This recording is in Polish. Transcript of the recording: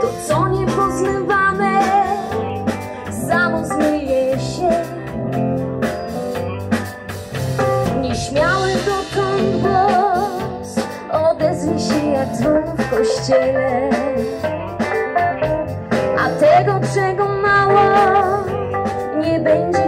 To co niepoznawane samo zmyje się. Nieśmiały dotąd głos odezwie się jak dzwon w kościele. A tego czego mało nie będzie